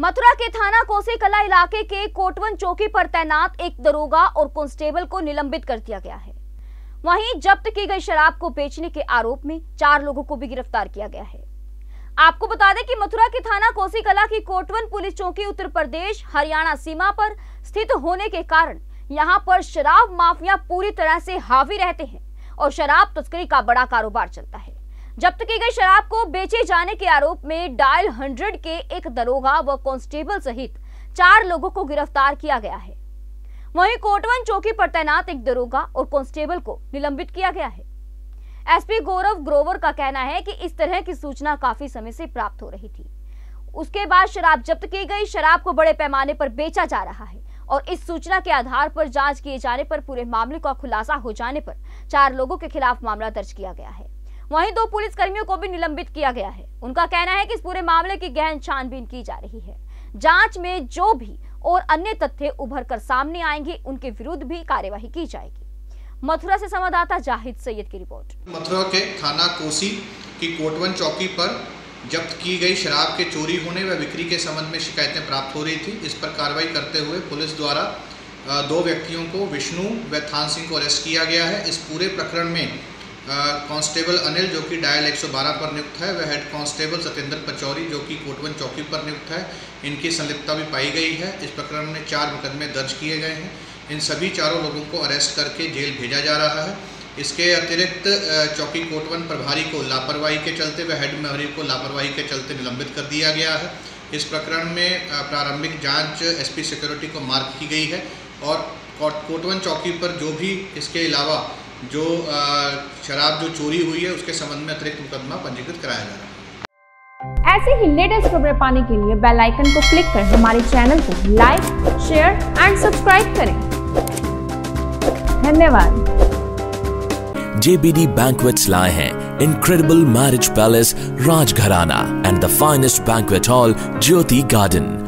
मथुरा के थाना कोसी कला इलाके के कोटवन चौकी पर तैनात एक दरोगा और कांस्टेबल को निलंबित कर दिया गया है। वहीं जब्त की गई शराब को बेचने के आरोप में चार लोगों को भी गिरफ़्तार किया गया है। आपको बता दें कि मथुरा के थाना कोसी कला की कोटवन पुलिस चौकी उत्तर प्रदेश, हरियाणा सीमा पर स्थित होने के कारण यहाँ पर शराब माफिया पूरी तरह से हावी रहते हैं और शराब तस्करी का बड़ा कारोबार चलता है। जब्त की गई शराब को बेचे जाने के आरोप में डायल हंड्रेड के एक दरोगा व कांस्टेबल सहित चार लोगों को गिरफ़्तार किया गया है। वहीं कोटवन चौकी पर तैनात एक दरोगा और कांस्टेबल को निलंबित किया गया है। एसपी गौरव ग्रोवर का कहना है कि इस तरह की सूचना काफ़ी समय से प्राप्त हो रही थी। उसके बाद शराब जब्त की गई, शराब को बड़े पैमाने पर बेचा जा रहा है और इस सूचना के आधार पर जाँच किए जाने पर पूरे मामले का खुलासा हो जाने पर चार लोगों के खिलाफ मामला दर्ज किया गया है। वहीं दो पुलिस कर्मियों को भी निलंबित किया गया है। उनका कहना है कि इस पूरे मामले की गहन छानबीन की जा रही है। जाँच में जो भी और अन्य तथ्य उभर कर सामने आएँगे, उनके विरुद्ध भी कार्यवाही की जाएगी। मथुरा से संवाददाता जाहिद सैयद की रिपोर्ट। मथुरा के थाना कोसी की कोटवन चौकी पर जब्त की गई शराब के चोरी होने व बिक्री के संबंध में शिकायतें प्राप्त हो रही थी। इस पर कार्रवाई करते हुए पुलिस द्वारा दो व्यक्तियों को विष्णु व थान सिंह को अरेस्ट किया गया है। इस पूरे प्रकरण में कांस्टेबल अनिल जो कि डायल 112 पर नियुक्त है, वह हेड कांस्टेबल सत्येंद्र पचौरी जो कि कोटवन चौकी पर नियुक्त है, इनकी संलिप्तता भी पाई गई है। इस प्रकरण में चार मुकदमे दर्ज किए गए हैं। इन सभी चारों लोगों को अरेस्ट करके जेल भेजा जा रहा है। इसके अतिरिक्त चौकी कोटवन प्रभारी को लापरवाही के चलते व हेड मेहरी को लापरवाही के चलते निलंबित कर दिया गया है। इस प्रकरण में प्रारंभिक जाँच एसपी सिक्योरिटी को मार्क की गई है और कोटवन चौकी पर जो भी इसके अलावा जो शराब जो चोरी हुई है उसके संबंध में अतिरिक्त मुकदमा पंजीकृत कराया जा रहा है। ऐसे ही लेटेस्ट खबरें पाने के लिए बेल आइकन को क्लिक कर हमारे चैनल को लाइक शेयर एंड सब्सक्राइब करें। धन्यवाद। JBD Banquets लाए हैं incredible marriage palace Rajgharana and the finest banquet hall Jyoti Garden.